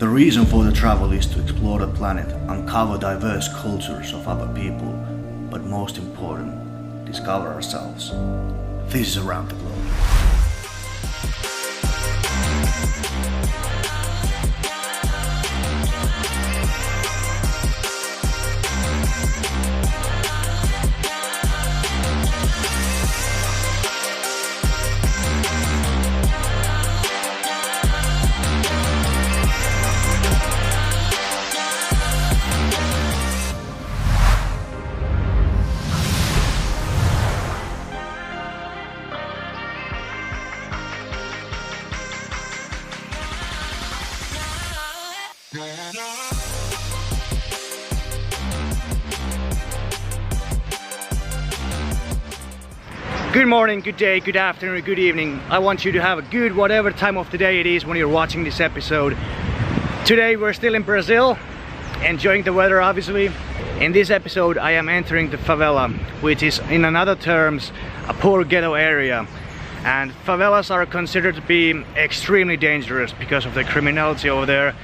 The reason for the travel is to explore the planet, uncover diverse cultures of other people, but most important, discover ourselves. This is Around the Globe. Good morning, good day, good afternoon, good evening. I want you to have a good whatever time of the day it is when you're watching this episode. Today we're still in Brazil, enjoying the weather obviously. In this episode I am entering the favela, which is in another terms a poor ghetto area. And favelas are considered to be extremely dangerous because of the criminality over there.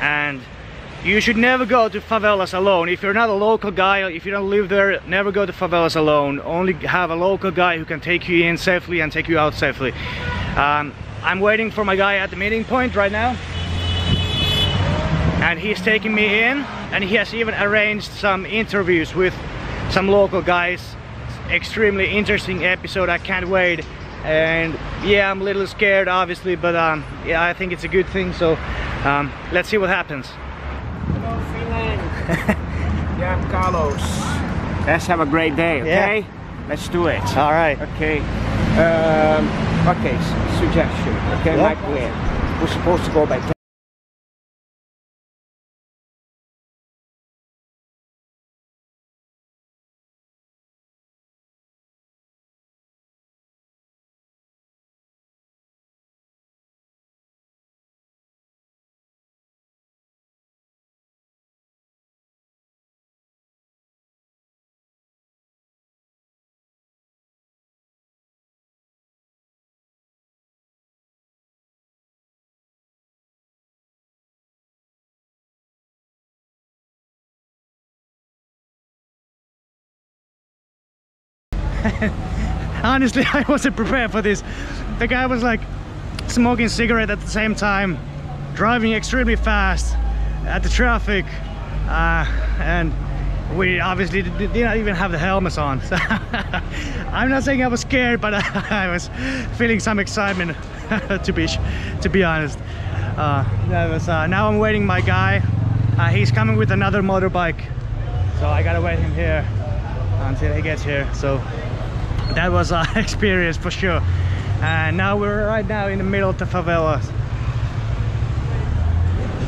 And you should never go to favelas alone. If you're not a local guy, if you don't live there, never go to favelas alone. Only have a local guy who can take you in safely and take you out safely. Um, I'm waiting for my guy at the meeting point right now. And he's taking me in and he has even arranged some interviews with some local guys. Extremely interesting episode, I can't wait. And yeah, I'm a little scared obviously, but um, yeah, I think it's a good thing. So um, let's see what happens. Yeah, I'm Carlos. Let's have a great day, okay? Let's do it. All right. Okay. Um, okay, suggestion. Okay, Yeah. my plan. We're supposed to go by Honestly, I wasn't prepared for this. The guy was like smoking cigarette at the same time, driving extremely fast at the traffic, uh, and we obviously did, not even have the helmets on. So I'm not saying I was scared, but I was feeling some excitement to be to be honest. Uh, that was uh, now I'm waiting my guy. Uh, he's coming with another motorbike, so I gotta wait him here until he gets here. So that was an experience for sure and now we're right now in the middle of the favelas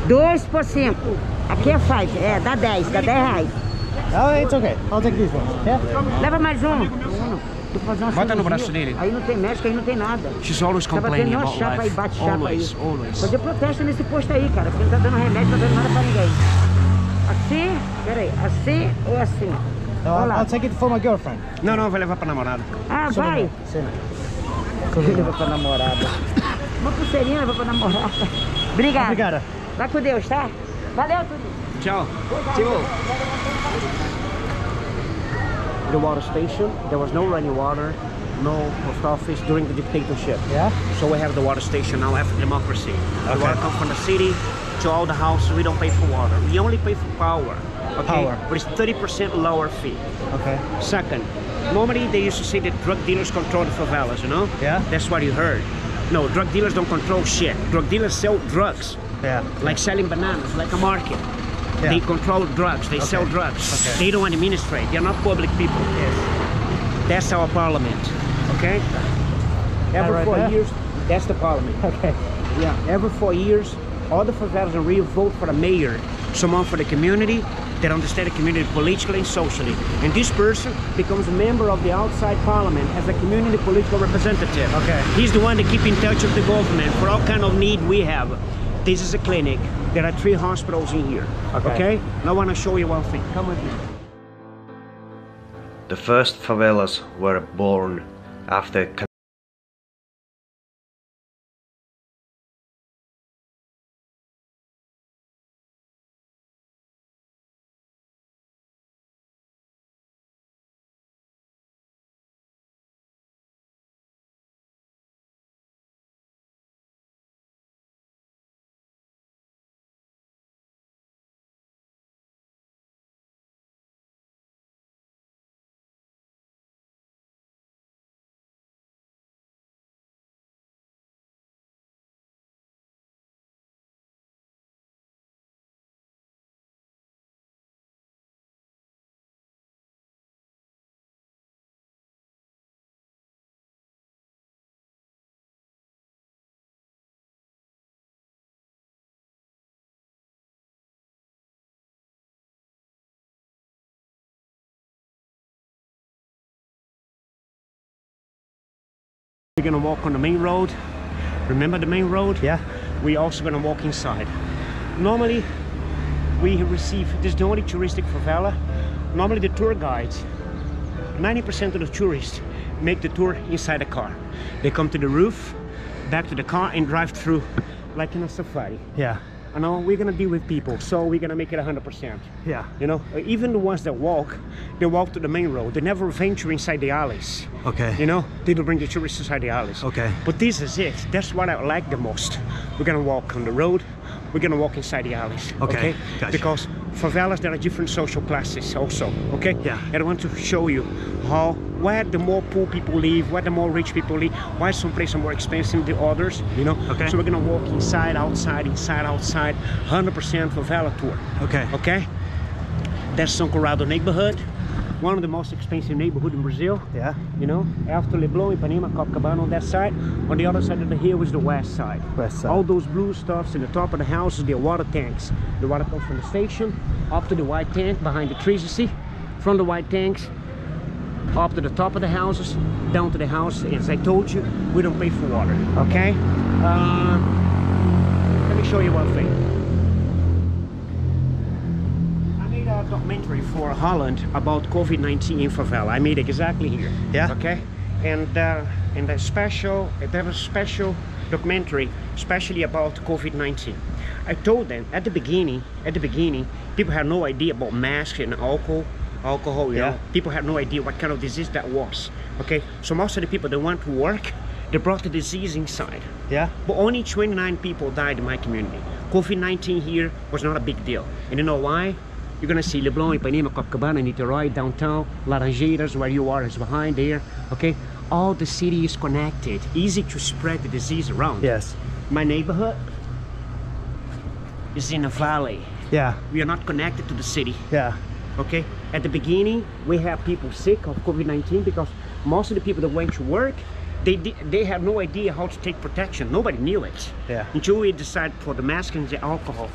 Dois por cinco. Aqui é faz, é, dá 10, dá 10 reais. oh it's okay i'll take this one yeah Leva mais um. Bota no braço dele. Aí não tem médico, aí não tem nada. She's always complaining about chapa aí, life. bate chapa Always, aí. always. Fazer protesto nesse posto aí, cara, porque não tá dando remédio, não tá dando nada pra ninguém. Assim, peraí, assim ou assim? Olha I'll. I'll take it for my girlfriend Não, não, vai levar pra namorada. Ah, vai. Ele leva pra namorada. Uma pulseirinha leva pra namorada. Obrigada. obrigada Vai com Deus, tá? Valeu, Turinho. Tchau. Tchau. The water station, there was no running water, no post office during the dictatorship. yeah So we have the water station now after democracy. The Okay. water comes from the city to all the houses. We don't pay for water. We only pay for power. Okay? Power. But it's 30% lower fee. okay Second, normally they used to say that drug dealers control the favelas, you know? Yeah. That's what you heard. No, drug dealers don't control shit. Drug dealers sell drugs, yeah like selling bananas, like a market. Yeah. They control drugs. They sell drugs. Okay. They don't administrate. They're not public people. yes That's our parliament. Okay? Every right four there? years, that's the parliament. okay Yeah, every four years, all the favelas in Rio vote for a mayor, someone for the community that understand the community politically and socially. And this person becomes a member of the outside parliament as a community political representative. Okay. He's the one that keep in touch with the government for all kind of need we have. This is a clinic. There are three hospitals in here. Okay. Okay? Now I want to show you one thing. Come with me. The first favelas were born after We're gonna walk on the main road. Remember the main road? Yeah. We're also gonna walk inside. Normally, we receive, this is the only touristic favela. Normally the tour guides, 90% of the tourists make the tour inside the car. They come to the roof, back to the car and drive through like in a safari. Yeah. I know we're gonna deal with people, so we're gonna make it 100%. Yeah. You know, even the ones that walk, they walk to the main road. They never venture inside the alleys. Okay. You know, they don't bring the tourists inside the alleys. Okay. But this is it. That's what I like the most. We're gonna walk on the road. We're gonna walk inside the alleys. Okay, gotcha. Because favelas there are different social classes also. Okay. Yeah. And I want to show you how where the more poor people live, where the more rich people live, why some places are more expensive than others. You know. Okay. So we're gonna walk inside, outside, inside, outside. 100% favela tour. Okay. Okay. That's São Conrado neighborhood. One of the most expensive neighborhood in Brazil. Yeah. You know, after Leblon, Ipanema, Copacabana on that side. On the other side of the hill is the west side. West side. All those blue stuffs in the top of the houses, they're water tanks. The water comes from the station up to the white tank behind the trees, you see? From the white tanks up to the top of the houses, down to the house. As I told you, we don't pay for water, okay? Um, let me show you one thing. Documentary for Holland about COVID-19 in favela. I made it exactly here. Yeah. Okay. And uh, and a special, there was a special documentary, especially about COVID-19. I told them at the beginning, at the beginning, people had no idea about masks and alcohol, alcohol. You Yeah. know, people had no idea what kind of disease that was. Okay. So most of the people that went to work, they brought the disease inside. Yeah. But only 29 people died in my community. COVID-19 here was not a big deal. And you know why? You're gonna see Leblon, Ipanema, Copacabana, Niterói, downtown, Laranjeiras, where you are is behind there, okay? All the city is connected, easy to spread the disease around. Yes. My neighborhood is in a valley. Yeah. We are not connected to the city Yeah. okay at the beginning we have people sick of covid-19 because most of the people that went to work they they had no idea how to take protection nobody knew it Yeah. until we decided for the mask and the alcohol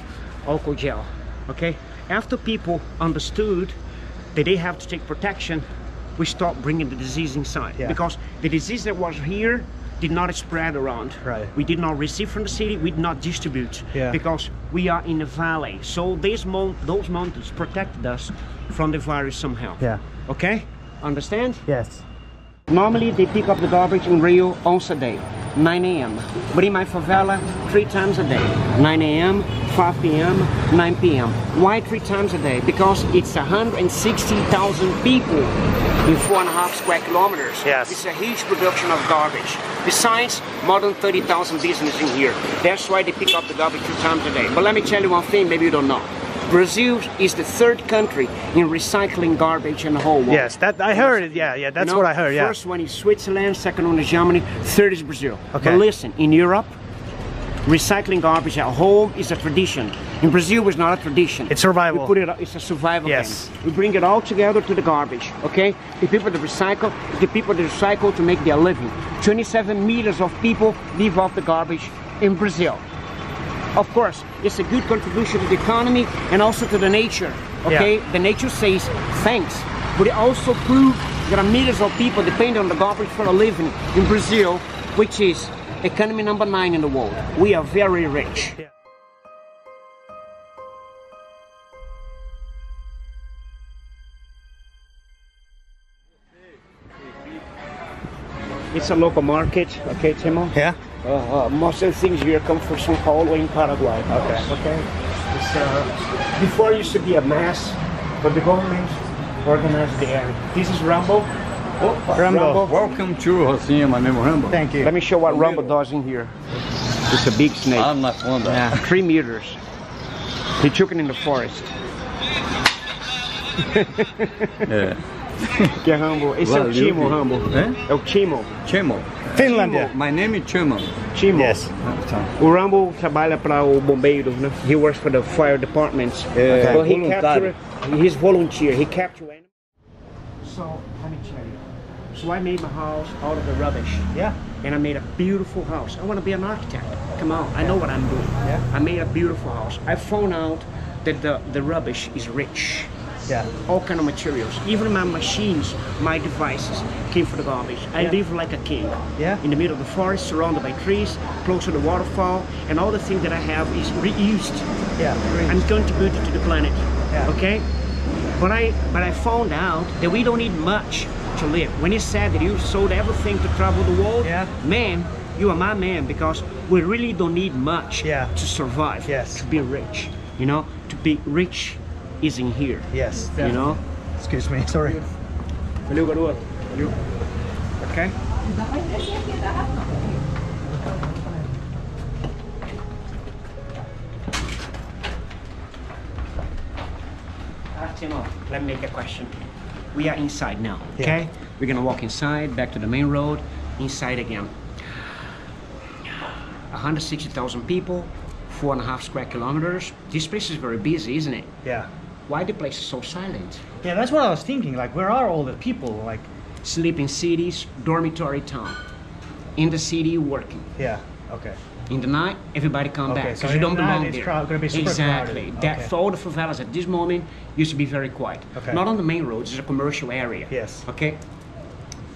alcohol gel okay after people understood that they have to take protection we stopped bringing the disease inside Yeah. because the disease that was here did not spread around Right. we did not receive from the city we did not distribute Yeah. because we are in a valley so these mon- those mountains protected us from the virus somehow Yeah. okay understand Yes. Normally they pick up the garbage in rio once a day 9 a.m but in my favela three times a day 9 a.m 5 p.m 9 p.m why three times a day? Because it's 160000 people in four and a half square kilometers. Yes. it's a huge production of garbage. Besides more than 30000 businesses in here. That's why they pick up the garbage two times a day. But let me tell you one thing maybe you don't know Brazil is the third country in recycling garbage in the whole world. Yes. That I heard it. Yeah. Yeah. That's You know, what I heard. Yeah. First one is Switzerland, second one is Germany, third is Brazil. Okay. But listen, in Europe, recycling garbage at home is a tradition. In Brazil, it's not a tradition. It's survival. We put it. It's a survival Yes. thing. We bring it all together to the garbage. Okay. The people that recycle, the people that recycle to make their living. 27 meters of people live off the garbage in Brazil. Of course, it's a good contribution to the economy and also to the nature. Okay, the nature says thanks, but it also proves there are millions of people depending on the garbage for a living in Brazil, which is economy number nine in the world. We are very rich. Yeah. It's a local market, okay, Timo? Yeah. Uh, uh, most of the things here come from São Paulo in Paraguay. Okay. Okay. It's, uh, before it used to be a mass, but the government organized the area. This is Rambo. Oh, Rambo. Welcome to Rocinha, my name is Rambo. Thank you. Let me show what Rambo does in here. It's a big snake, I'm not one of that. three meters. He took it in the forest. É. Que é Rambo. Esse é o Valeu, Timo, filho. Rambo. É? É o Timo. Chemo. Finlandia. My name is Chemo. Timo. Yes. O Rambo trabalha para o bombeiro, né? He works for the fire department. É, uh, But he voluntário. captured, he's volunteer. He captured animals. So, let me tell you. So I made my house out of the rubbish. Yeah. And I made a beautiful house. I want to be an architect. Come on, I know what I'm doing. Yeah. I made a beautiful house. I found out that the, the rubbish is rich. Yeah. All kind of materials. Even my machines, my devices came from the garbage. I Yeah. live like a king. Yeah. In the middle of the forest, surrounded by trees, close to the waterfall, and all the things that I have is reused Yeah. and contributed to the planet. Yeah. Okay? But I but I found out that we don't need much to live. When you said that you sold everything to travel the world, Yeah. man, you are my man because we really don't need much Yeah. to survive. Yes. To be rich. You know? To be rich is in here. Yes. You know? Excuse me. Sorry. Valeu, garoto. Valeu. Okay? Ah, Timo, let me make a question. We are inside now, Yeah. okay? We're gonna walk inside, back to the main road, inside again. 160,000 people, four and a half square kilometers. This place is very busy, isn't it? Yeah. Why the place is so silent? Yeah, that's what I was thinking. Like, where are all the people? Like, Sleep in cities, dormitory town. In the city, working. yeah. Okay. In the night, everybody come Okay, back so because you don't the belong it's there. crowd- gonna be super exactly. crowded. That Okay. all the favelas at this moment used to be very quiet. Okay. Not on the main roads. It's a commercial area. Yes. Okay.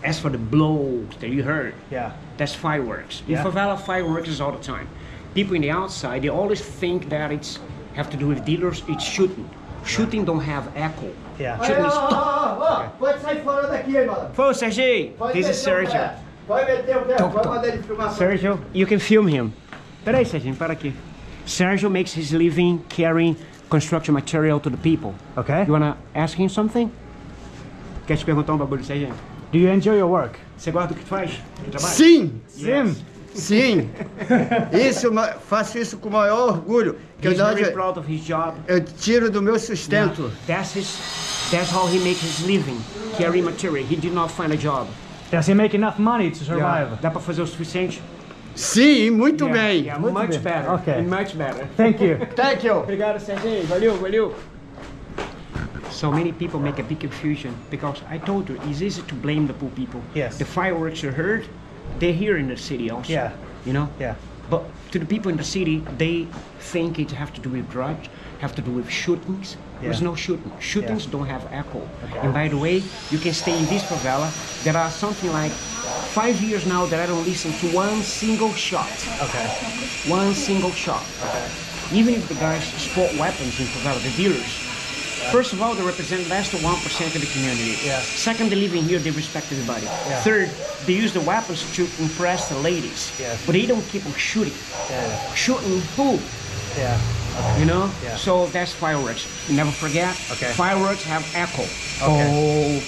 As for the blows that you heard, Yeah. that's fireworks. In Yeah. favela, fireworks is all the time. People in the outside, they always think that it's have to do with dealers. It's shooting. Shooting don't have echo. Yeah. Shooting is Pode sair fora daqui, mano. Pô, Sergei, this is Sergio. Pode meter o pé. Tom. mandar ele filmar. Sergio, you can film him. Peraí, Serginho, para aqui. Sergio makes his living carrying construction material to the people. Okay. You wanna ask him something? Quer te perguntar um bagulho, Serginho? Do you enjoy your work? Você gosta do que faz? Sim, Sim. Sim. Isso, faço isso com o maior orgulho. Que eu, He's não- very proud of his job. eu tiro do meu sustento. That's his. That's how he makes his living, carrying material. He did not find a job. Does he make enough money to survive? Dá pra fazer o suficiente? Sim, muito Yeah, bem. yeah, Muito much bem. better. Okay. Much better. Thank you. Thank you. Obrigado, Serginho. Valeu, valeu. So many people make a big confusion because I told you it's easy to blame the poor people. Yes. The fireworks you heard, they're here in the city also. Yeah. You know? Yeah. But to the people in the city, they think it have to do with drugs, have to do with shootings. There's no shooting. Shootings don't have echo. And by the way, you can stay in this favela. There are something like five years now that I don't listen to one single shot. Okay. One single shot. Okay. Even if the guys sport weapons in favela, the dealers. First of all, they represent less than 1% of the community. Yeah. Second, they live in here, they respect everybody. Yeah. Third, they use the weapons to impress the ladies. Yeah. But they don't keep on shooting. Yeah. Shooting who? Yeah. You know? Yeah. So that's fireworks. Never forget. Okay. Fireworks have echo. Okay. Oh,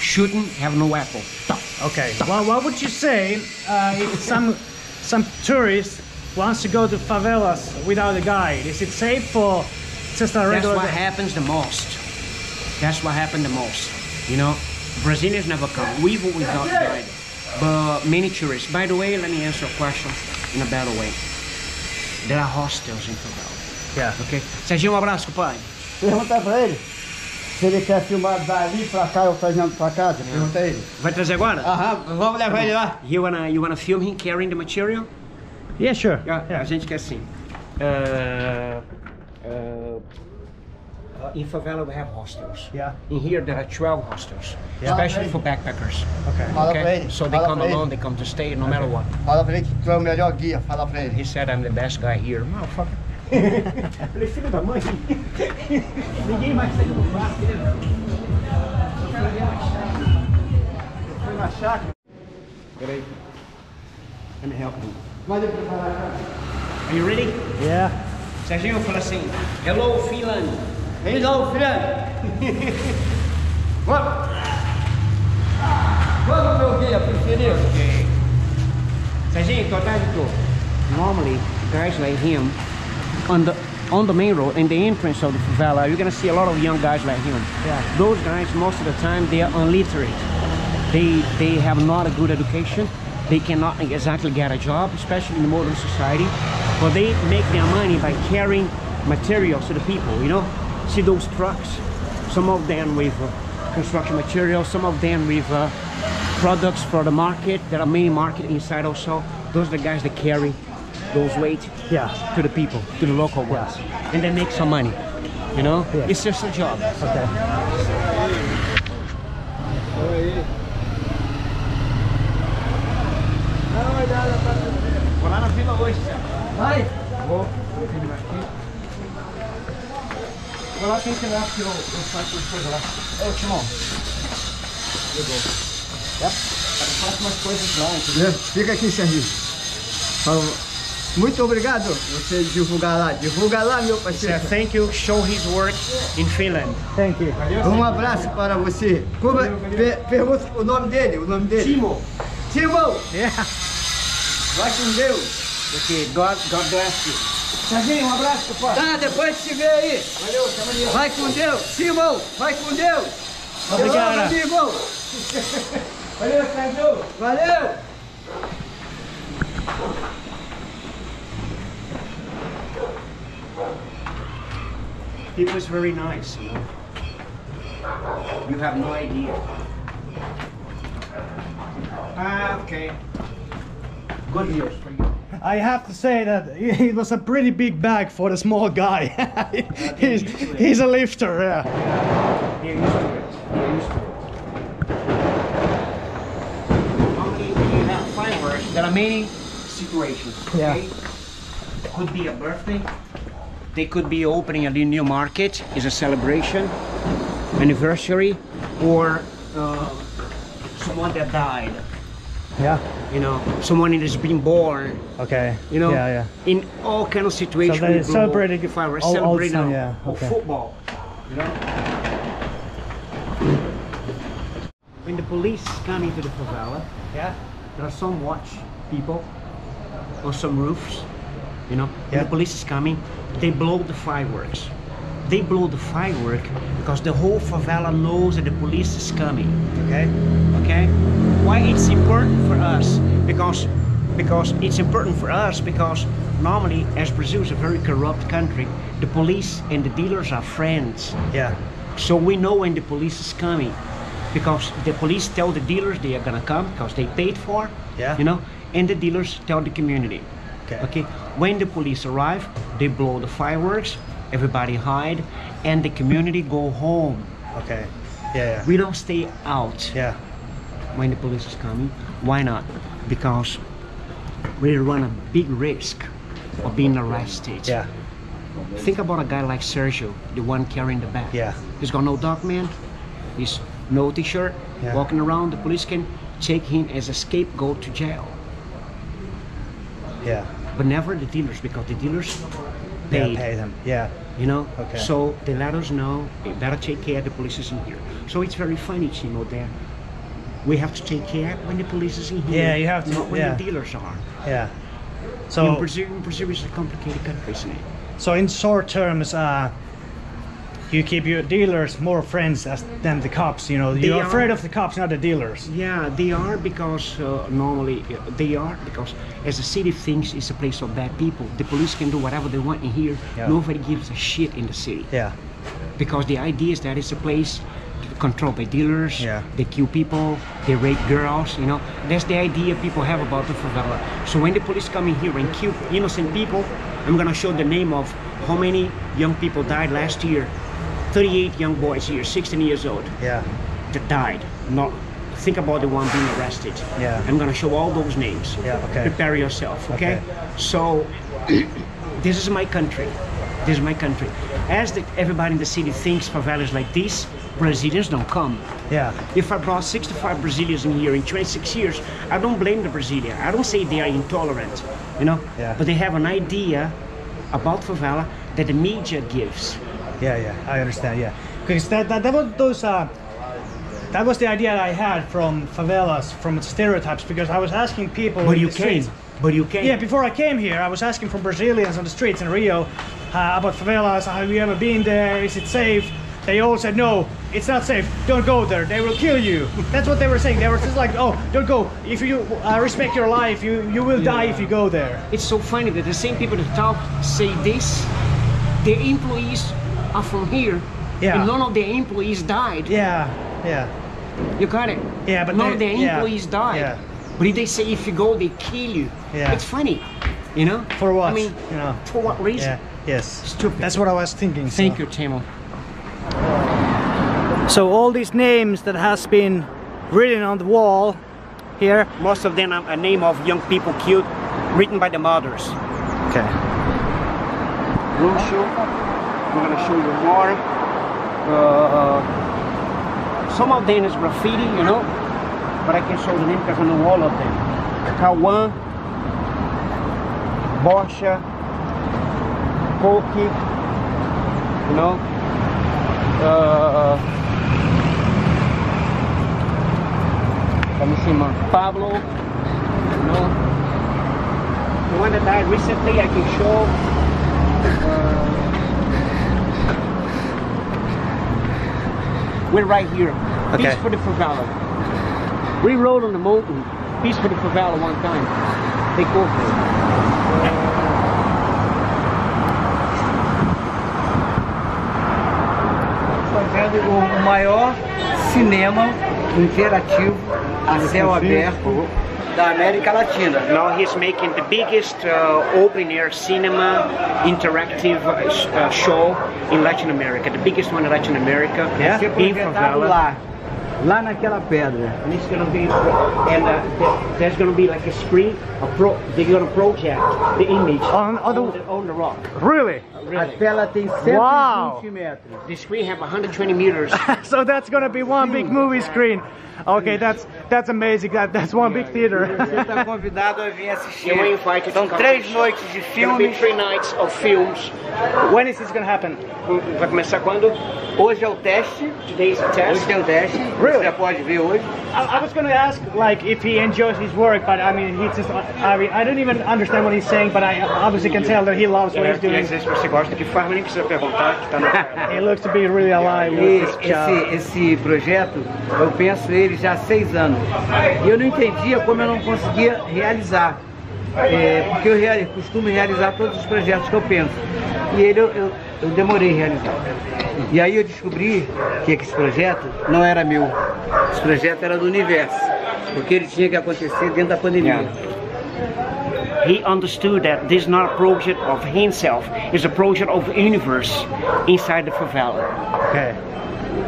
shooting have no echo. Stop. Okay. Well, what would you say uh, if some some tourist wants to go to favelas without a guide? Is it safe for just a regular? That's regular? what happens the most. That's what happened the most. You know, Brazilians never come. We will without guide. But many tourists. By the way, let me answer a question in a better way. There are hostels in favela. Yeah. Okay? Serginho, um abraço, compadre. Pergunta pra ele se ele quer filmar dali pra cá ou trazendo pra casa. Pergunta a ele. Vai trazer agora? Aham, vamos levar ele lá. You wanna, you wanna film him carrying the material? Yeah. Sure. Yeah, Yeah. A gente quer sim. Uh, uh, uh, in favela we have hostels. Yeah. In here there are 12 hostels, Yeah. especially for backpackers. Okay. Fala pra Okay? ele. So they fala come pra alone, ele. they come to stay no matter what. Fala pra ele que tu é o melhor guia. Fala pra ele. He said I'm the best guy here. Motherfucker. Falei, filho da mãe. Ninguém mais sai do barco. Foi na chácara. Peraí. Let me help you. Are you ready? Yeah. Serginho fala assim, Hello Finland. Hello, friend. Vamos. Vamos, meu guia. Okay. Serginho, tô atrás de tu. Normally, guys like him, on the on the main road, in the entrance of the favela, you're gonna see a lot of young guys like him. Yeah. Those guys, most of the time, they are illiterate. They they have not a good education. They cannot exactly get a job, especially in the modern society. But they make their money by carrying materials to the people. You know, see those trucks. Some of them with uh, construction materials, some of them with uh, products for the market. There are many market inside also. Those are the guys that carry those weight Yeah. to the people, to the local ones, and they make some money. You know, Yeah. it's just a job. Okay. Vou tem que ir lá, porque eu, eu faço as coisas lá. Ô, Timão. Vou. Yep. Eu faço umas coisas lá, entendeu? Fica aqui, Serginho. Muito obrigado você divulgar lá. Divulga lá, meu parceiro. thank you. Show his work in Finland. Thank you. Um abraço para você. Como é- per- pergunta o nome dele, o nome dele. Timo. Timo, Yeah. vai com Deus. Okay, God, God bless you. Serginho, um abraço, pai. Tá, depois te vê aí. Valeu, Vai com Deus. Simão, vai com Deus. Obrigado. Amigo. Valeu, Serginho. Valeu. People is very nice, you know. You have no idea. Ah, okay. Good news for you. I have to say that it was a pretty big bag for the small guy. he's, he's a lifter, yeah. They're used to it. They're used to it. You have fireworks, there are many situations. Yeah. Could be a birthday. They could be opening a new market. Is a celebration, anniversary, or uh, someone that died. Yeah. You know, someone that has been born. Okay. You know, Yeah, yeah. in all kind of situations. So they we blow celebrating fireworks, all- all celebrating time, yeah, okay. football. You know. When the police come into the favela, Yeah. there are some watch people on some roofs. You know, when Yeah. the police is coming, they blow the fireworks. They blow the firework because the whole favela knows that the police is coming Okay. okay why it's important for us because because it's important for us because normally as brazil is a very corrupt country the police and the dealers are friends Yeah. so we know when the police is coming because the police tell the dealers they are gonna come because they paid for Yeah. you know and the dealers tell the community Okay. okay when the police arrive they blow the fireworks everybody hide and the community go home Okay. Yeah. we don't stay out Yeah. When the police is coming. Why not? Because we run a big risk of being arrested. Yeah. Think about a guy like Sergio, the one carrying the bag. Yeah. He's got no document. He's no t-shirt. Yeah. Walking around, the police can take him as a scapegoat to jail. Yeah. But never the dealers because the dealers Yeah. Pay them. Yeah. You know? Okay. So they let us know, they better take care, the police is in here. So it's very funny, Chimo, there. We have to take care when the police is in here. Yeah, you have to- Not when yeah. the dealers are. Yeah. in So Brazil, in Brazil is a complicated country, isn't it? so in short terms, uh, you keep your dealers more friends as, than the cops. You know, They you're are- afraid of the cops, not the dealers. Yeah, they are because uh, normally uh, they are because as the city thinks it's a place of bad people, the police can do whatever they want in here. Yeah. Nobody gives a shit in the city Yeah. because the idea is that it's a place controlled by dealers. Yeah. They kill people, they rape girls. You know, that's the idea people have about the favela. So when the police come in here and kill innocent people, I'm gonna show the name of how many young people died last year. 38 young boys here, 16 years old Yeah. that died. Not think about the one being arrested. Yeah. I'm gonna show all those names. Yeah, okay. Prepare yourself, okay? Okay. So this is my country. This is my country. As the, everybody in the city thinks favelas like this, Brazilians don't come. Yeah. If I brought 65 Brazilians in here in 26 years, I don't blame the Brazilian. I don't say they are intolerant, you know? Yeah. But they have an idea about favela that the media gives. Yeah, yeah, I understand. Yeah, because that, that that was those uh, that was the idea I had from favelas, from stereotypes. Because I was asking people But you the streets. came. But you came. Yeah, before I came here, I was asking from Brazilians on the streets in Rio uh, about favelas. Have you ever been there? Is it safe? They all said no, it's not safe. Don't go there. They will kill you. That's what they were saying. They were just like, oh, don't go. If you uh, respect your life, you you will die if you go there. It's so funny that the same people that talk say this, their employees are from here, Yeah. and none of their employees died. Yeah, yeah, You got it? Yeah, but none they- of their yeah, employees died. yeah. But if they say if you go, they kill you. Yeah. It's funny, you know. For what? I mean, You know. for what reason? yeah, Yes. Stupid. That's what I was thinking. Thank so. you, Timo. So all these names that has been written on the wall here. Most of them are a name of young people killed, written by the mothers. Okay. Road show. We're gonna show you more. Uh, some of them is graffiti, you know, but I can show the name because I know all of them. Kawan, Boscha, Koki, you know. Uh, let me see, man. Pablo, you know. The one that died recently, I can show. Uh, we're right here. Okay. Peace for the favela. We rode on the mountain. Peace for the favela one time. Take over. fazendo o maior cinema interativo a céu aberto da América Latina. Now he's making the biggest uh, open air cinema interactive uh, uh, show in Latin America, the biggest one in Latin America. Ser In favela. lá, naquela pedra. And it's gonna be, and uh, there's gonna be like a screen, a pro, they're gonna project the image On- on the- the, on the rock. Really? A Really. tela tem 120 Wow. metros. The screen have 120 meters. so that's gonna be one big movie screen. Okay, that's that's amazing. That that's one big theater. Você está convidado a vir assistir. São to come. três noites de filmes. three nights of films. when is this gonna happen? Vai começar quando? Hoje é o teste. Today's the Hoje test. tem o teste. Really? Você já pode ver hoje. I, I was gonna ask like if he enjoys his work, but I mean he just I mean I don't even understand what he's saying, but I obviously can tell that he loves what he's doing. às vezes você gosta que faz, nem precisa perguntar, que tá no... He looks to be really alive with this job. esse, esse projeto, eu penso ele já há seis anos. E eu não entendia como eu não conseguia realizar. É, porque eu reali- costumo realizar todos os projetos que eu penso. E ele eu, eu, eu demorei a realizar. E aí eu descobri que esse projeto não era meu. Esse projeto era do universo. Porque ele tinha que acontecer dentro da pandemia. He understood that this is not a project of himself, it's a project of the universe inside the favela. Okay.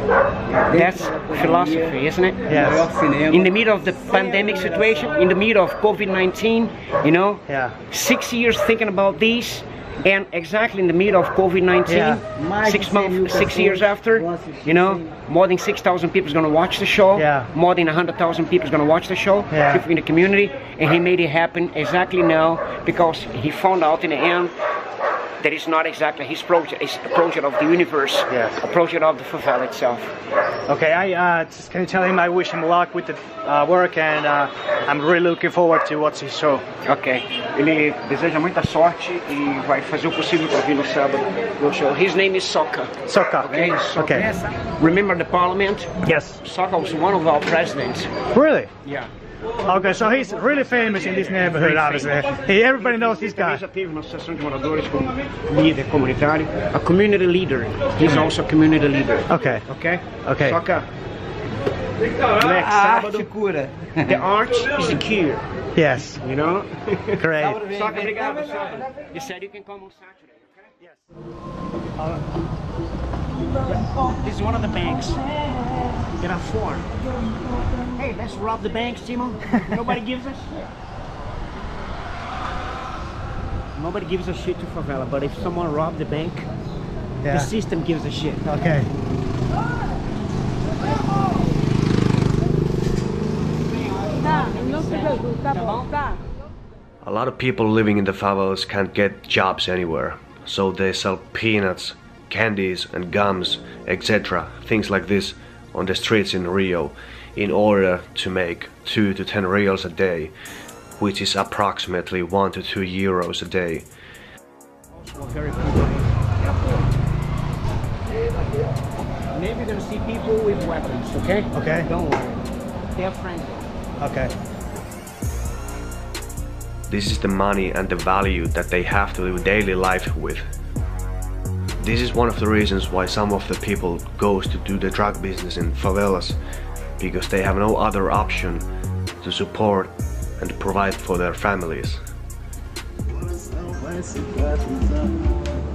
That's philosophy, isn't it? Yes. In the middle of the pandemic situation, in the middle of COVID-19, you know, Yeah. six years thinking about this, and exactly in the middle of COVID-19, Yeah. Six de 100 mil months, six years after, you know, more than 6,000 people is going to watch the show. Yeah. More than 100,000 people is going to watch the show. Yeah. People in the community, and he made it happen exactly now because he found out in the end that it's not exactly his project. It's a project of the universe. Yes. A project of the favela itself. Okay, I uh, just can you tell him I wish him luck with the uh, work and uh, I'm really looking forward to watch his show. Ok. Ele deseja muita sorte e vai fazer o possível para vir no sábado no show. His name is Soka. Soka. Okay. Soka. Okay. Remember the parliament? Yes. Soka was one of our presidents. Really? Yeah. Okay, so he's really famous in this neighborhood, obviously. Hey, everybody knows this guy. já teve uma associação de moradores como líder comunitário. A community leader. He's mm-hmm. also a community leader. Okay. Ok? Okay. Soka. Next A arte cura. The art is the cure. Yes. You know? Great. Soka, obrigado, You said you can come on Saturday, okay? Uh, This is one of the banks. Get on four. Hey, let's rob the banks, Timo. Nobody gives us. Nobody gives a shit to favela, but if someone robbed the bank, Yeah. the system gives a shit. Okay. A lot of people living in the favelas can't get jobs anywhere, so they sell peanuts, candies, and gums, etc., things like this, on the streets in Rio in order to make 2 to 10 reals a day, which is approximately 1 to 2 euros a day. Maybe you're gonna see people with weapons, okay? Okay. Don't worry. They're friendly. Okay. This is the money and the value that they have to live daily life with. This is one of the reasons why some of the people goes to do the drug business in favelas because they have no other option to support and provide for their families.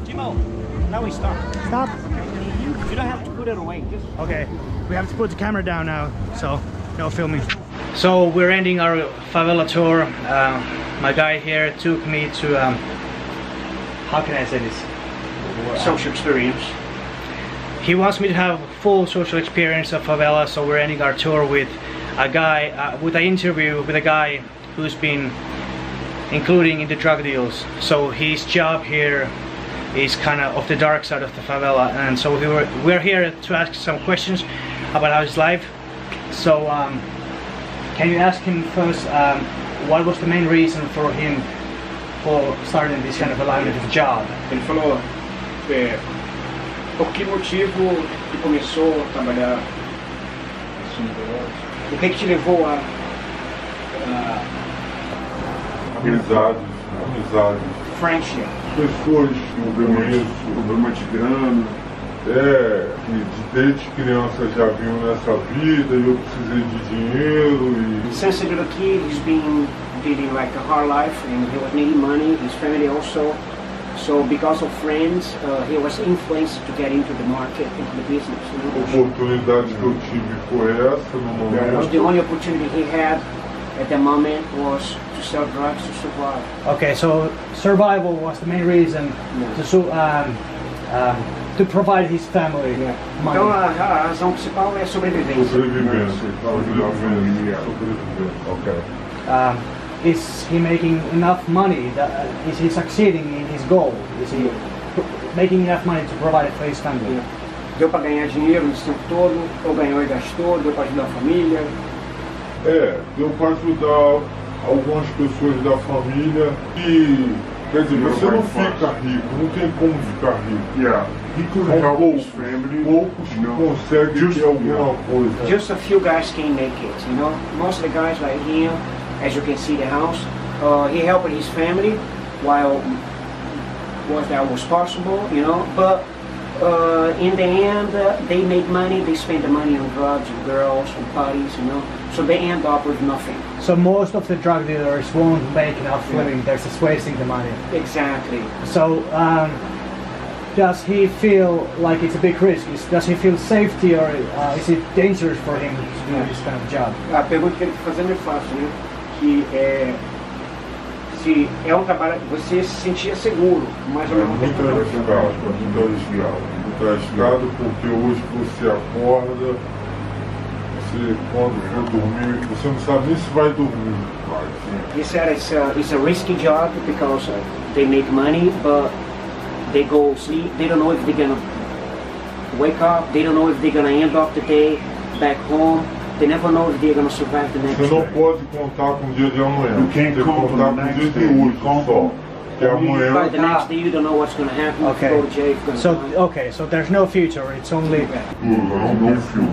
Timo, now we stop. Stop. You don't have to put it away. Just Okay, we have to put the camera down now, so no filming. So we're ending our favela tour. Uh, my guy here took me to, um, how can I say this? Social experience. He wants me to have full social experience of favela, so we're ending our tour with a guy, uh, with an interview with a guy who's been including in the drug deals. So his job here is kind of of the dark side of the favela, and so we were we're here to ask some questions about how his life. So um, can you ask him first um, what was the main reason for him for starting this kind of a line of job? Falou, é, por que motivo que começou a trabalhar assim, O que que te levou a, a Amizades, amizades. friendship? Pessoas que eu conheço, problema de grana, é, que desde criança já vinham nessa vida e eu precisei de dinheiro e Since a little kid, he's been leading like a hard life and he was needing money, his family also. So because of friends, uh, he was influenced to get into the market, into the business. a You know? oportunidade que eu tive foi essa no It was momento. the only opportunity he had at the moment was to sell drugs to survive. Okay, so survival was the main reason to su- um, um, to provide his family money. Então a, a razão principal é a sobrevivência. Sobrevivência, sobrevivência, sobrevivência. Ok. Um, is he making enough money? That, uh, is he succeeding in his goal? Is he making enough money to provide for his family? Deu para ganhar dinheiro nesse tempo todo, ou ganhou e gastou, deu para ajudar a família. É, deu para ajudar algumas pessoas da família e. Quer dizer, você não fica rico, não tem como ficar rico. Yeah, he could São poucos, his family. poucos que conseguem Just- ter alguma coisa. Just a few guys can make it, you know. Most of the guys like him, as you can see the house, uh, he helped his family while was that was possible, you know. But uh, in the end, uh, they make money. They spend the money on drugs and girls and parties, you know. So they end up with nothing. So most of the drug dealers won't make enough living. They're just wasting the money. Exactly. So um, does he feel like it's a big risk? Does he feel safety or uh, is it dangerous for him to do this kind of job? A pergunta que ele está fazendo é fácil, né? Que é se é um trabalho você se sentia seguro, mas ao É mesmo tempo muito arriscado, muito arriscado. Muito arriscado porque hoje você acorda, você quando for dormir, você não sabe nem se vai dormir. He said it's a, it's a risky job because they make money, but they go sleep. They don't know if they're gonna wake up. They don't know if they're gonna end up the day back home. They never know if they're gonna survive the next Você não day. pode contar com o dia de amanhã. You can't Você tem que count on contar the com o next dia de day. Um you hoje count só. on- Que amanhã By the next ah. day, you don't know what's gonna happen. Okay. If you go to jail, if you're gonna So die. okay, so there's no future. It's only. não tem futuro,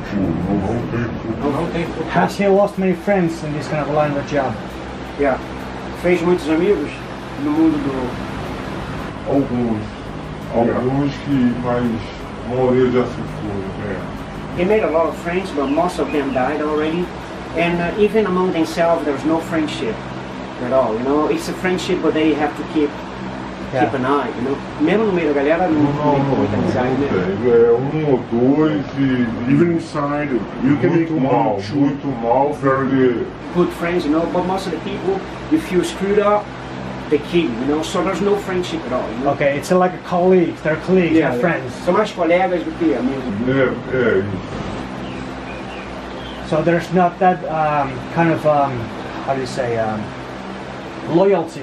não tem futuro. Não tem futuro. Has he lost many friends in this kind of line of job? Yeah. Fez muitos amigos no mundo do. Alguns. Alguns que, mas a maioria já se foi. He made a lot of friends, but most of them died already. And uh, even among themselves, there's no friendship at all. You know, it's a friendship, but they have to keep Yeah. keep an eye. You know, mesmo no meio da galera, não, tem muita amizade, né? tem. É um ou dois e. Even inside, you can make muito one, mal, two, muito mal, porque Good friends, you know. But most of the people, if you screwed up, they kill you. You know, so there's no friendship at all. You know? Okay, it's like a colleague. They're colleagues, Yeah, not yeah. friends. São mais colegas do que amigos. é, é isso. So there's not that um, kind of um, how do you say um, loyalty.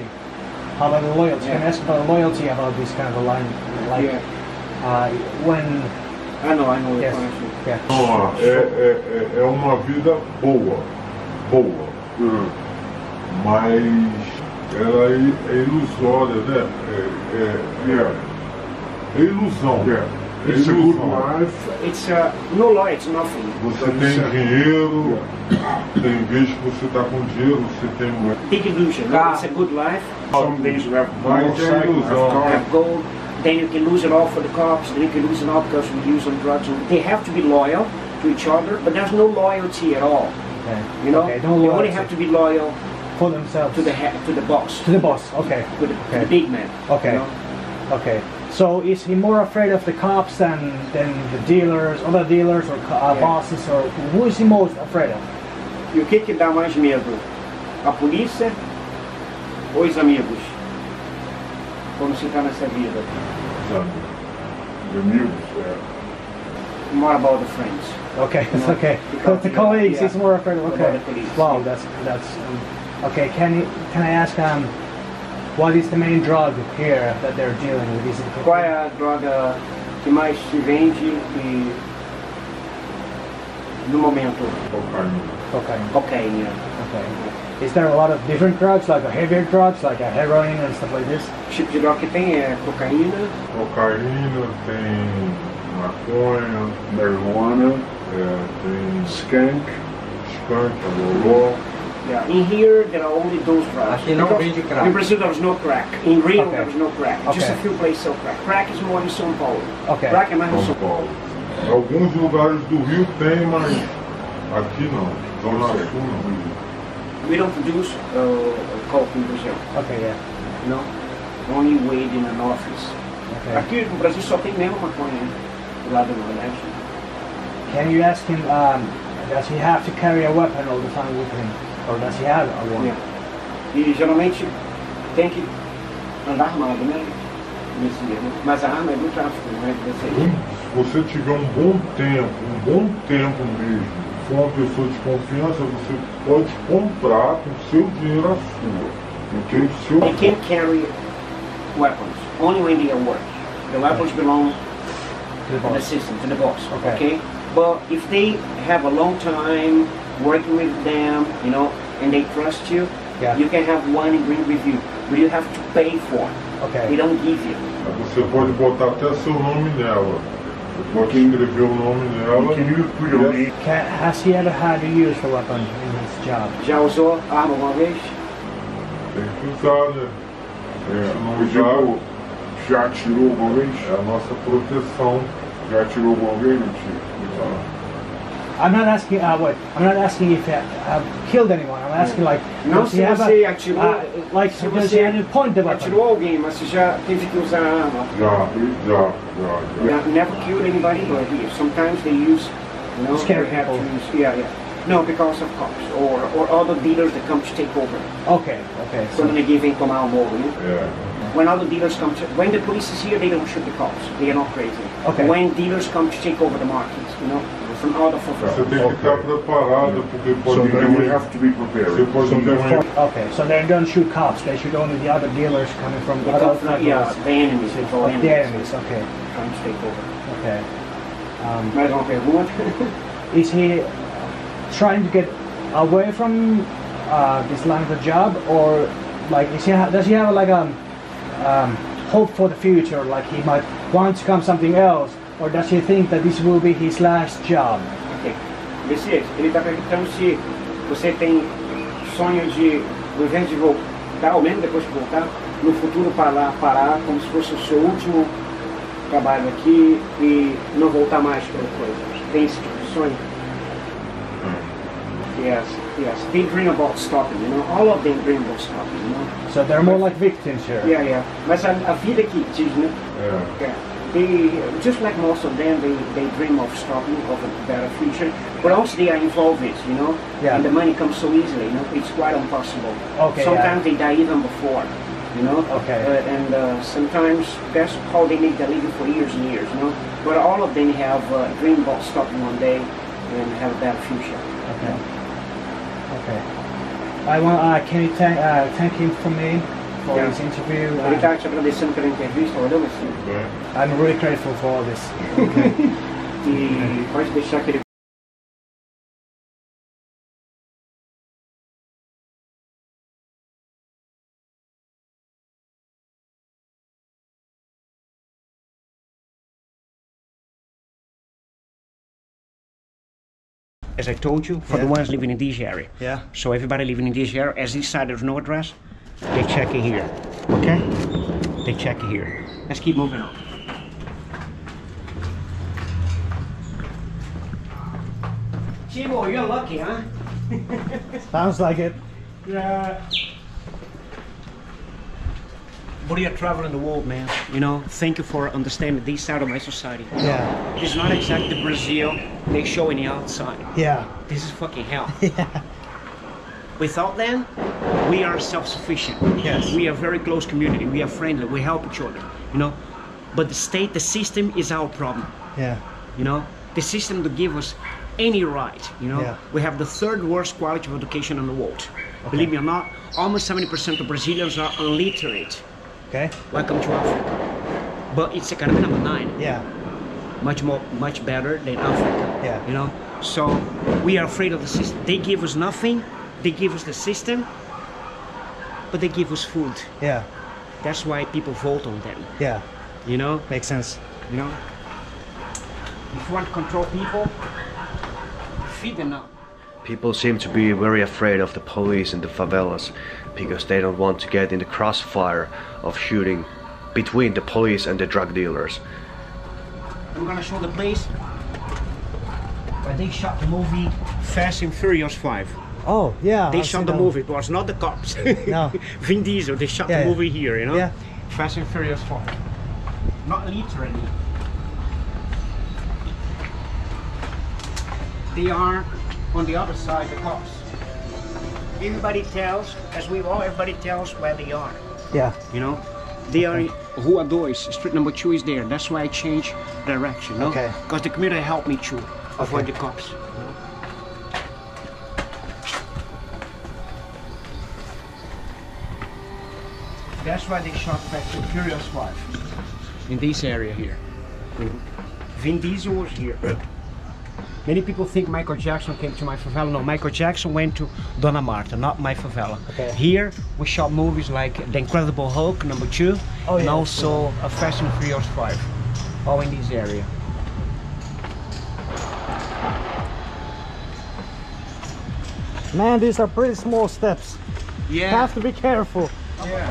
How about the loyalty? Can I ask about loyalty about this kind of a line? Like Yeah. uh, when I know, I know. yes, honestly. yeah. Então, é, é, é- é uma vida boa, boa, mas ela é, é ilusória, né? É, é, Yeah. é ilusão. Yeah. É It's a good life. It's a, no law, it's nothing. Você tem dinheiro, tem vez que você está com dinheiro, você tem Big illusion. No? It's a good life. Some days you have Mas é motorcycle, ilusão. have have gold, then you can lose it all for the cops, then you can lose it all because we use on drugs. They have to be loyal to each other, but there's no loyalty at all. Okay. You know, okay, no you loyalty only have to be loyal for themselves to the ha- to the boss, to the boss. Okay, to the, Okay. the big man. Okay. You know? okay. So is he more afraid of the cops than than the dealers, other dealers or uh, Yeah. bosses, or who is he most afraid of? E o que que dá mais medo? A polícia ou os amigos? Quando se está nessa vida? Os amigos, é. More about the friends. Okay, No, okay. because But the colleagues, yeah. he's more afraid of. About Okay. the Wow, that's that's um, okay. Can you can I ask um, what is the main drug here that they're dealing with? Is it Qual é a droga que mais se vende e no momento? Cocaína. cocaine? Cocaína. Okay. Is there a lot of different drugs, like a heavier drugs, like a heroin and stuff like this? O tipo de droga que tem é cocaína, Cocaína, tem maconha, marijuana, é, tem skunk, skunk, boló. Yeah, in here there are only those drugs. Aqui não Because crack. In Brazil there was no crack. In Rio Okay. there was no crack. Just a few places sell crack. Crack is more in São Paulo. Okay. Crack é mais no São São Paulo. Alguns lugares do Rio tem, mas aqui não. Zona Sul não. We don't produce uh, coke in Brazil. Okay, yeah. No. Only weed in an office. Okay. Aqui no Brasil só tem mesmo maconha, né? Do do Nordeste. Can you ask him? Um, does he have to carry a weapon all the time with him, or does he have a one? Yeah. E geralmente tem que andar armado, né? Nesse mesmo. Mas a arma é do tráfico, não é de você. Se você tiver um bom tempo, um bom tempo mesmo, for uma pessoa de confiança, você pode comprar com seu dinheiro a sua. Porque o seu. They can't carry weapons, only when they are work. The weapons belong To the the system, to the boss. Okay. Okay. But if they have a long time working with them, you know, and they trust you, Yeah. you can have one and bring with you, but you have to pay for it. Okay. They don't give you. Você pode botar até seu nome nela. Você pode escrever o nome nela. Can you put your name? Has he ever had to use the weapon in his job? Já usou arma uma vez? Tem que usar, né? É, não o usar, Diego já atirou alguma vez? é a nossa proteção. Já atirou alguma vez, não tiro? Ah. I'm not asking. Uh, what? I'm not asking if he have killed anyone. I'm asking like. Não does se he have você a, atirou, uh, like se does he você have to point the weapon? atirou alguém, mas você já teve que usar a arma. Já, já, já, já. Yeah, never killed anybody, but sometimes they use, you know, Scare they have to people. use, yeah, yeah. No, because of cops or, or other dealers that come to take over. Okay. Okay. So, Quando ninguém vem tomar o morro, né? É. When other dealers come to, when the police is here, they don't shoot the cops. They are not crazy. Okay. When dealers come to take over the markets, you know, from other Você favela. tem que estar preparado, porque So pode then we ter. have to be prepared. Você pode So ter um. okay. So they don't shoot cops. They shoot only the other dealers coming from They other come from, yeah, the enemies, they call Of the enemies, enemies. Okay. trying to take over. Okay. Um, Mais uma pergunta? is he trying to get away from uh, this line of the job, or like is he ha- does he have like a um, hope for the future? Like he might want to come something else, or does he think that this will be his last job? Ok. Messias, ele está perguntando se você tem sonho de, ao invés de voltar, ou mesmo depois de voltar, no futuro parar, parar como se fosse o seu último trabalho aqui e não voltar mais para coisa. Tem esse tipo de sonho? Yes, yes. They dream about stopping, you know. All of them dream about stopping, you know. So they're more like victims here. Yeah, yeah. Mas a, a vida que diz, né? É. Yeah. They, just like most of them, they, they dream of starting of a better future. But once they are involved, with, you know, Yeah. and the money comes so easily, you know, it's quite impossible. Okay, Sometimes they die even before, you know. Okay. Uh, and uh, sometimes that's how they make their living for years and years, you know. But all of them have uh, dream about stopping one day and have a better future. Okay. Okay. I want. Uh, can you thank uh, thank him for me for Yeah. this interview? Ele está te agradecendo pela entrevista, olha, mas Bem. I'm really grateful for all this. pode deixar que ele As I told you, for the ones living in this area. Yeah. So everybody living in this area, as this side there's no address, they check it here. Okay? They check it here. Let's keep moving on. Chivo, you're lucky, huh? Sounds like it. Yeah. But you're traveling the world, man. You know, thank you for understanding this side of my society. Yeah. It's not exactly Brazil they show in the outside. Yeah. This is fucking hell. Yeah. Without them, we are self-sufficient. Yes. We are very close community. We are friendly. We help each other. You know, but the state, the system is our problem. Yeah. You know, the system to give us any right. You know, Yeah. we have the third worst quality of education in the world. Believe me or not, almost 70% of Brazilians are illiterate. Okay. Welcome to Africa. But it's economy number nine. Yeah. Much more, much better than Africa. Yeah. You know, so we are afraid of the system. They give us nothing. They give us the system, but they give us food. Yeah. That's why people vote on them. Yeah. You know, Makes sense. you know. If you want to control people, feed them up. People seem to be very afraid of the police in the favelas because they don't want to get in the crossfire of shooting between the police and the drug dealers. I'm gonna show the place where they shot the movie Fast and Furious 5. Oh, yeah. They I've shot the that. movie. It was not the cops. No. Vin Diesel. They shot Yeah, the yeah. movie here. You know. Yeah. Fast and Furious 4. Not literally. They are on the other side. The cops. Everybody tells, as we all, everybody tells where they are. Yeah. You know. They are in Rua 2, street number 2 is there. That's why I changed direction. No? Okay. Because the community helped me to avoid Okay. the cops. That's why they shot Fast and Furious 5. In this area here. Vin Diesel was here. Many people think Michael Jackson came to my favela. No, Michael Jackson went to Dona Marta, not my favela. Okay. Here we shot movies like The Incredible Hulk, number two, Oh, and yeah, also a Fast and Furious 5. All in this area. Man, these are pretty small steps. Yeah. Have to be careful. Yeah.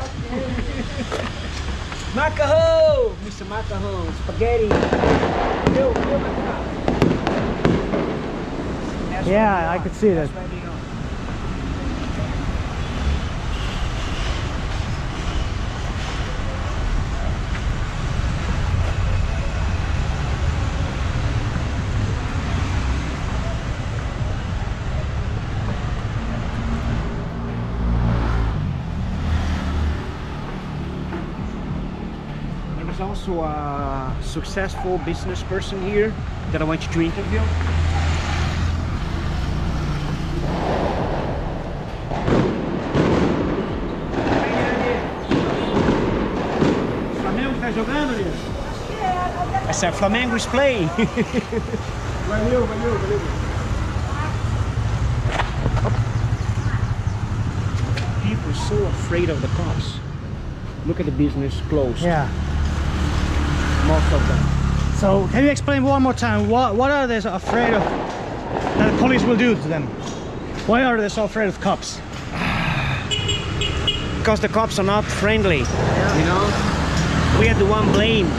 Macaho! Mr. Macaho, spaghetti. Yo, yo, Macaho. That's where Yeah, I could see that. Also a successful business person here that I want you to interview. I said Flamengo is playing. valeu, valeu, valeu. People are so afraid of the cops. Look at the business closed. Yeah. Most of them. So, can you explain one more time what what are they so afraid of that the police will do to them? Why are they so afraid of cops? Because the cops are not friendly. You know? We are the one blamed.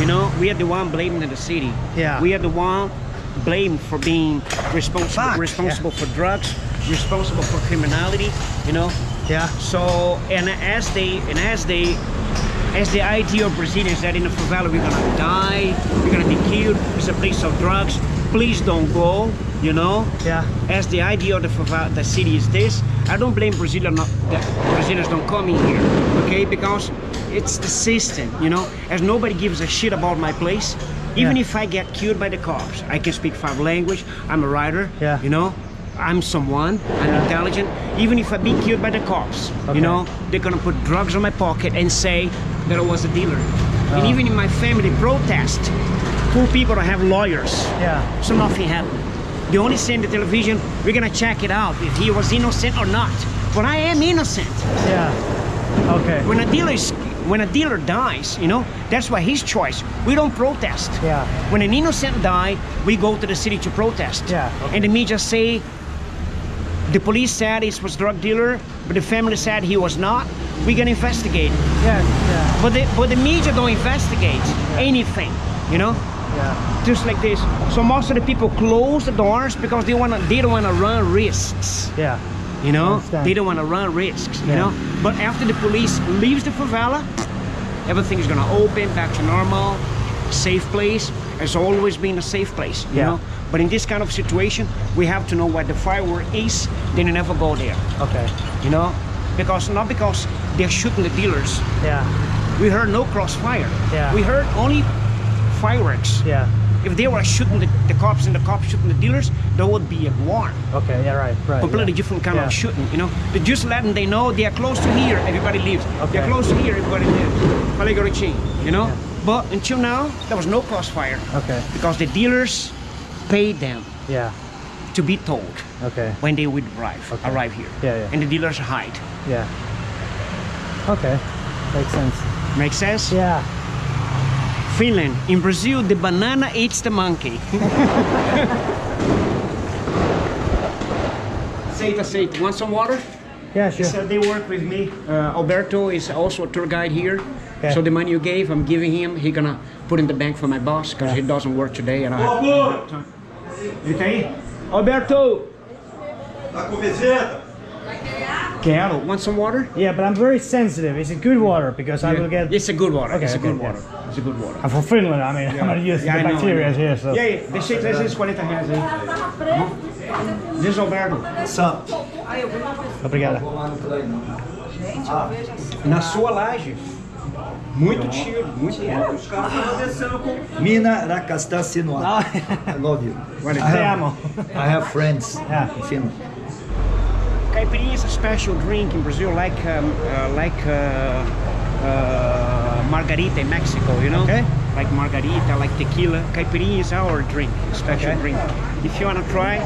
You know? We are the one blamed in the city. Yeah. We are the one blamed for being responsible Fuck, responsible for drugs, responsible for criminality, you know? Yeah. So and as they and as they as the idea of Brazilians that in the favela we're gonna die, we're gonna be killed, it's a place of drugs, please don't go, you know? Yeah. As the idea of the favela, the city is this, I don't blame Brazilian not that Brazilians don't come in here, okay? Because it's the system, you know? As nobody gives a shit about my place, even Yeah. if I get killed by the cops, I can speak five language, I'm a writer, Yeah. you know? I'm someone, I'm Yeah. intelligent. Even if I be killed by the cops, Okay. you know, they're gonna put drugs on my pocket and say that I was a dealer. And Oh. even in my family protest, poor people don't have lawyers. Yeah. So nothing happened. They only in the television, we're gonna check it out if he was innocent or not. But I am innocent. Yeah. Okay. When a dealer is, when a dealer dies, you know, that's why his choice. We don't protest. Yeah. When an innocent die, we go to the city to protest. Yeah, okay. And the media say the police said he was drug dealer, but the family said he was not. We can investigate. Yeah. But the but the media don't investigate anything, you know? Yeah. Just like this. So most of the people close the doors because they wanna they don't wanna run risks. Yeah. You know? They don't wanna run risks, you Yeah. know? But after the police leaves the favela, everything is gonna open back to normal, safe place. It's always been a safe place, you Yeah. know. But in this kind of situation, we have to know where the firework is. Then you never go there, Okay. you know, because not because they're shooting the dealers. Yeah. We heard no crossfire. Yeah. We heard only fireworks. Yeah. If they were shooting the, the cops and the cops shooting the dealers, there would be a war. Okay. Yeah. Right. Right. Completely yeah. different kind Yeah. of shooting, you know. They just letting they know they are close to here, everybody leaves. Okay. They're close to here, everybody leaves. Garotinho, you know. But until now, there was no crossfire Okay. because the dealers paid them Yeah. to be told Okay. when they would arrive, Okay. arrive here. Yeah, yeah. And the dealers hide. Yeah. Okay. Makes sense. Make sense? Yeah. Finland. In Brazil, the banana eats the monkey. Aceita, aceita. Want some water? Yeah. Sure. So they work with me. Uh, Alberto is also a tour guide here. Okay. So the money you gave, I'm giving him. He gonna put in the bank for my boss because he doesn't work today and I have, I don't have time. Ele tá aí? Alberto! Tá com visita? Quero. Want some water? Yeah, but I'm very sensitive. Is it good water? Because I will get. It's a good water. Okay, it's a okay, good yeah. water. It's a good water. I'm from Finland. I mean, I'm not used to Yeah, the I know, bacteria here. So. E aí, deixa aí trazer esses 40 reais aí. Diz Alberto. Obrigada. Na sua laje. Muito tiro, muito tiro. Mina Rakasta Sinua. I love you. I have. I have friends Yeah. in Finland. Caipirinha is a special drink in Brazil, like um, uh, like uh, uh, margarita in Mexico, you know? Okay. Like margarita, like tequila. Caipirinha is our drink, special Okay. drink. If you wanna try,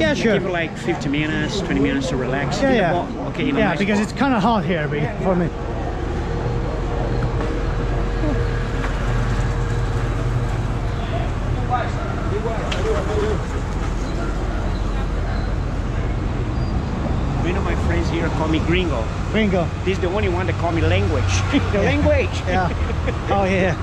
Yeah, sure. Give it like 50 minutes, 20 minutes to relax. Yeah, yeah. Okay, a Yeah, because it's kind of hot here for me. Many of my friends here call me gringo. Gringo. This is the only one that call me language. the language. Yeah. Oh yeah.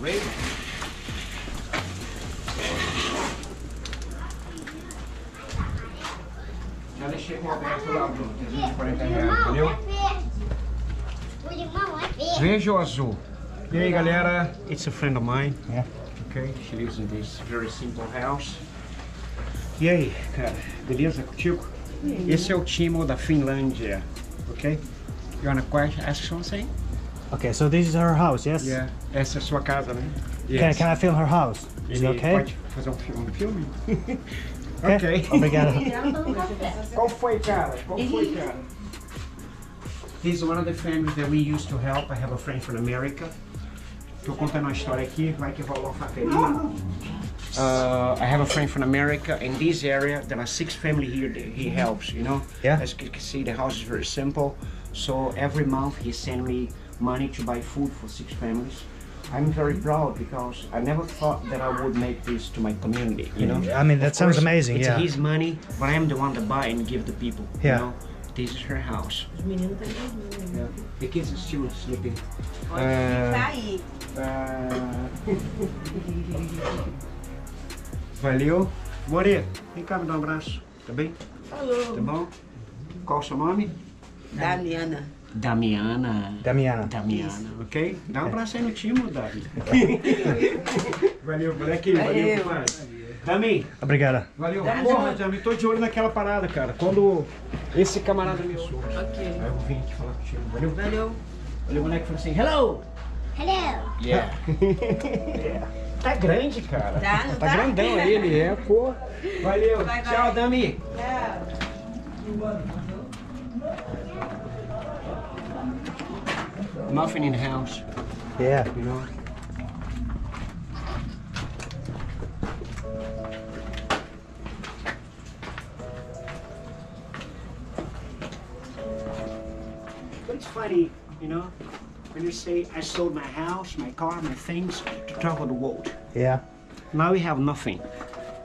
Wait. Já deixei com o Alberto lá, Bruno. 340 reais, entendeu? Veja o azul. E aí, galera? It's a friend of mine. Yeah. Okay, she lives in this very simple house. E aí, cara, beleza contigo? Esse é o Timo da Finlândia, ok? You wanna question, ask something? Okay, so this is her house, yes? Yeah. Essa é a sua casa, né? Can, can I film her house? Is it okay? pode fazer um filme? Um filme? Okay. ok. Obrigado. Qual foi, cara? Qual foi, cara? He's one of the families that we used to help. I have a friend from America. Tô contando uma história aqui, vai que rolou fateria. Uh, I have a friend from America. In this area, there are six family here that he helps, you know? Yeah. As you can see, the house is very simple. So every month he send me money to buy food for six families. I'm very proud because I never thought that I would make this to my community, you know? I mean, that Of sounds course, amazing, It's yeah. his money, but I am the one that buy and give the people. Yeah. You know? This is her house. Yeah. The kids are still sleeping. Uh, aí. uh, Valeu. More, vem cá me dar um abraço. Tá bem? Falou. Tá bom? Qual o seu nome? Damiana. Damiana. Damiana. Damiana, ok? Dá um abraço aí no time, Davi. valeu, moleque. Valeu, compadre. Dami, Obrigada. valeu. Porra, Dami, tô de olho naquela parada, cara. Quando esse camarada me soube. Ok. Aí eu vim aqui falar contigo, valeu? Valeu. Valeu, moleque. Falou assim, hello. Hello. Yeah. Tá grande, cara. Tá, não Tá tá? grandão ele, é, pô. Valeu. Vai, vai. Tchau, Dami. Muffin in the house, Yeah. you know. Funny, you know, when you say I sold my house, my car, my things to travel the world. Yeah. Now we have nothing,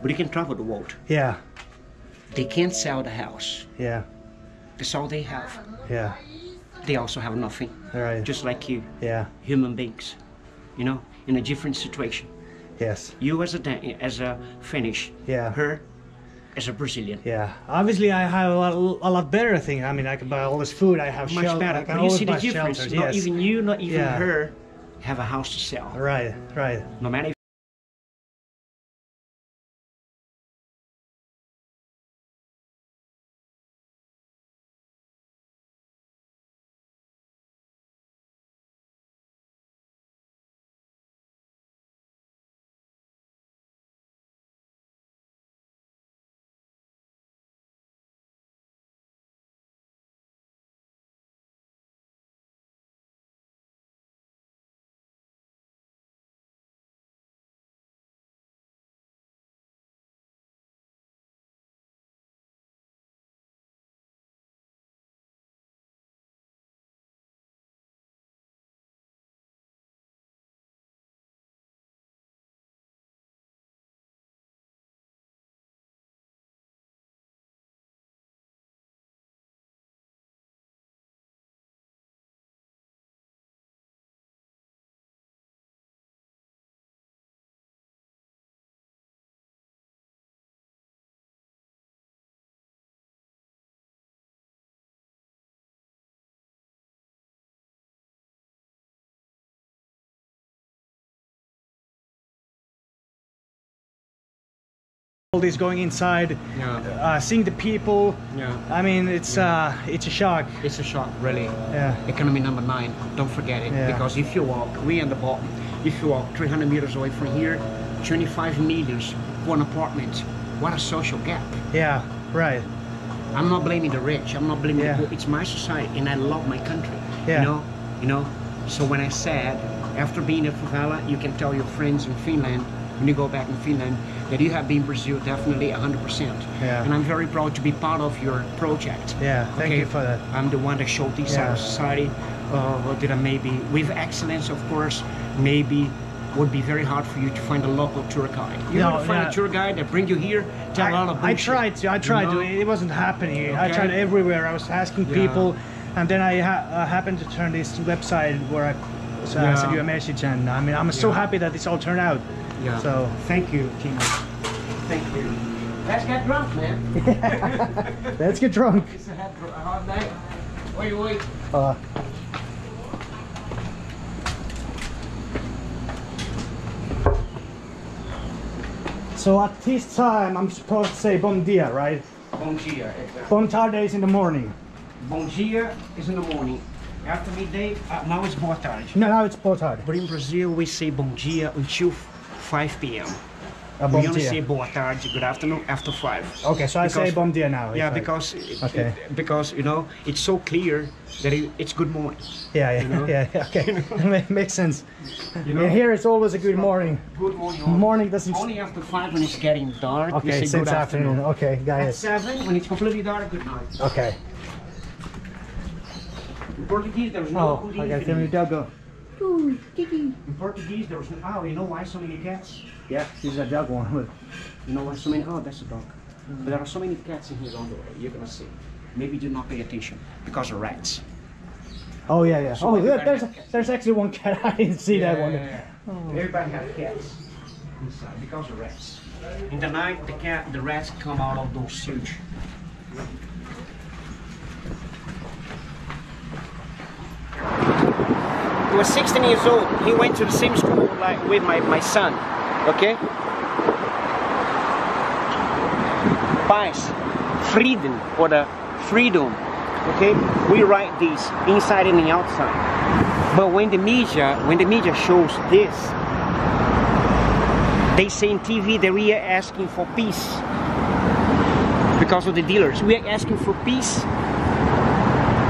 but you can travel the world. Yeah. They can't sell the house. Yeah. That's all they have. Yeah. They also have nothing, All right. just like you, Yeah. human beings. You know, in a different situation. Yes. You as a as a Finnish, Yeah. her as a Brazilian. Yeah. Obviously, I have a lot, a lot better thing. I mean, I can buy all this food. I have Much shel- better. But uh, you see the difference. shelters. Not yes. even you, not even Yeah. her, have a house to sell. Right. Right. No matter. All this going inside, Yeah. uh, seeing the people. Yeah. I mean, it's uh, it's a shock. It's a shock, really. Yeah. Economy number nine. Don't forget it. Yeah. Because if you walk, we in the bottom. If you walk 300 meters away from here, 25 millions for an apartment. What a social gap. Yeah. Right. I'm not blaming the rich. I'm not blaming Yeah. the poor. It's my society, and I love my country. Yeah. You know, you know. So when I said, after being a favela, you can tell your friends in Finland when you go back in Finland that you have been Brazil definitely 100%. Yeah. And I'm very proud to be part of your project. Yeah. Thank you for that. I'm the one that showed this Yeah. society. Uh, that I maybe with excellence, of course, maybe would be very hard for you to find a local tour guide. You No, to find yeah. a tour guide that bring you here, tell a lot of I, I tried to. I tried you to. It wasn't happening. I tried everywhere. I was asking Yeah. people, and then I ha- uh, happened to turn this website where I so I sent you a message, and I mean, I'm so happy that this all turned out. Yeah. So Thank you, Timo. Thank you. Let's get drunk, man. let's get drunk. It's a hard, a hard night. Wait, wait. Uh, so at this time, I'm supposed to say bom dia, right? Bom dia. exactly. Bom tarde is in the morning. Bom dia is in the morning. After midday, uh, now it's boa tarde. No, now it's boa tarde. But in Brazil, we say bom dia until 5 p.m. Uh, we only say boa tarde, good afternoon, after 5. Okay, so I say bom dia now. Yeah, because Okay. it- because you know it's so clear that it, it's good morning. Yeah, yeah, you know? yeah, yeah, okay. Ma- Makes sense. You know? Here it's always a good morning. Good morning. Morning doesn't. Only after five when it's getting dark. Okay, since good afternoon. Okay, guys. At seven when it's completely dark, good night. Okay. In Portuguese, there's no Oh, okay, evening. Then we. In Portuguese, there's no. Oh, you know why so many cats? Yeah, this is a dog one. Look. You know why so many? Oh, that's a dog. Mm. But there are so many cats in here on the way. You're gonna see. Maybe do not pay attention because of rats. Oh yeah, yeah. So Oh, everybody look, there's has cats. there's actually one cat. I didn't see that one. Oh. Everybody has cats inside because of rats. In the night, the cat, the rats come out of those huge. He was 16 years old. He went to the same school like with my, my son. Okay? Paz, freedom or the freedom. Okay? We write this inside and the outside. But when the media when the media shows this, they say in TV that we are asking for peace because of the dealers. We are asking for peace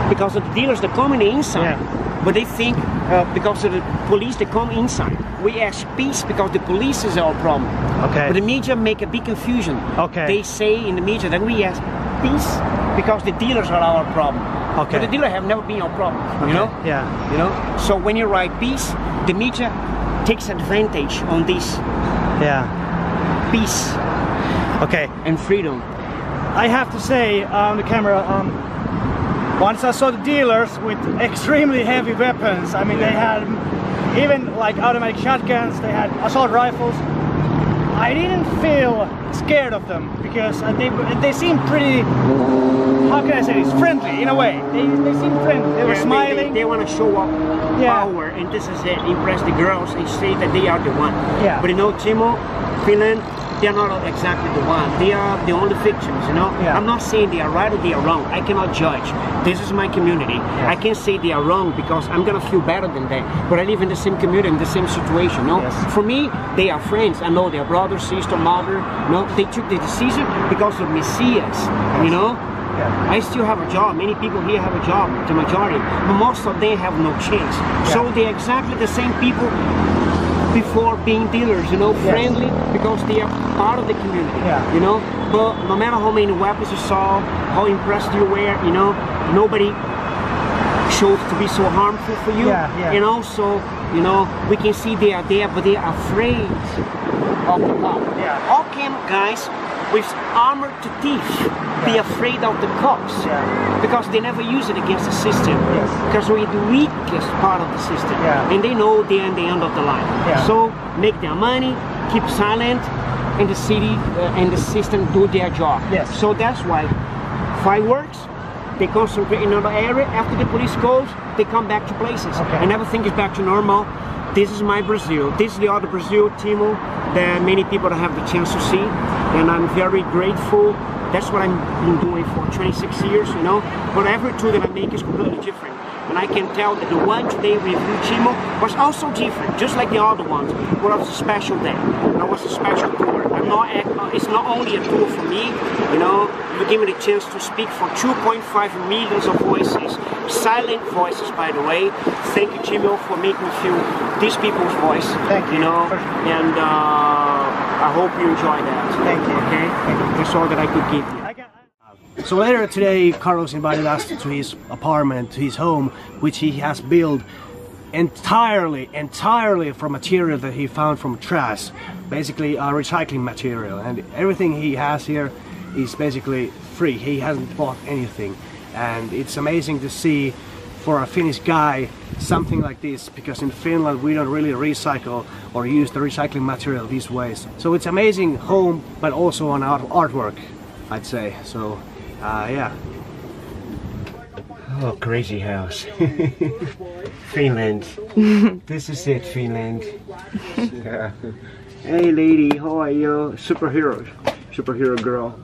because of the dealers that come in the inside. But they think uh, because of the police that come inside. We ask peace because the police is our problem. Okay. But the media make a big confusion. Okay. They say in the media that we ask peace because the dealers are our problem. Okay. But the dealer have never been our problem. You know? Yeah. You know? So when you write peace, the media takes advantage on this Yeah. peace Okay. and freedom. I have to say on the camera, um, once I saw the dealers with extremely heavy weapons, I mean they had even like automatic shotguns, they had assault rifles. I didn't feel scared of them because they they seemed pretty, how can I say this, friendly in a way. They, they seemed friendly, they were Yeah, smiling. They, they, want to show up Yeah. power, and this is it. Impress the girls and say that they are the one. Yeah. But you know, Timo, Finland, they are not exactly the one. They are the only victims. You know. Yeah. I'm not saying they are right or they are wrong. I cannot judge. This is my community. I can't say they are wrong because I'm gonna feel better than them. But I live in the same community, in the same situation. No. Yes. For me, they are friends. I know their brother, sister, mother. No. They took the decision because of Messias. You know. I still have a job. Many people here have a job, the majority. But most of them have no chance. So they're exactly the same people before being dealers, you know, friendly because they are part of the community. Yeah. You know? But no matter how many weapons you saw, how impressed you were, you know, nobody showed to be so harmful for you. Yeah, yeah. And also, you know, we can see they are there, but they are afraid of the cop. Yeah. How can guys with armor to teeth be afraid of the cops? Because they never use it against the system. Because we're the weakest part of the system. Yeah. And they know they're in the end of the line. So make their money, keep silent, and the city uh, and the system do their job. Yes. So that's why fireworks, they concentrate in another area. After the police goes, they come back to places. Okay. And everything is back to normal. This is my Brazil. This is the other Brazil, Timo, that many people don't have the chance to see. And I'm very grateful. That's what I've been doing for 26 years, you know. But every tour that I make is completely different. And I can tell that the one today with you, Timo, was also different, just like the other ones. But it was a special day. It was a special tour. I'm not, it's not only a tour for me, you know. You give me the chance to speak for 2.5 millions of voices, silent voices, by the way. Thank you, Timo, for making me feel these people's voice. Thank you. You know, and uh, I hope you enjoy that. Thank you. Okay, that's all that I could give you. So later today, Carlos invited us to his apartment, to his home, which he has built entirely, entirely from material that he found from trash, basically uh, recycling material. And everything he has here is basically free. He hasn't bought anything, and it's amazing to see for a Finnish guy something like this because in Finland we don't really recycle or use the recycling material these ways. So it's amazing home, but also an art artwork, I'd say. So uh, yeah. Oh, crazy house. Finland. this is it, Finland. Yeah. Hey, lady, how are you? Superhero. Superhero girl.